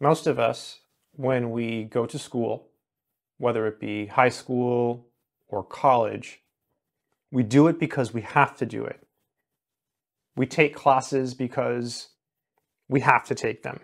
Most of us, when we go to school, whether it be high school or college, we do it because we have to do it. We take classes because we have to take them.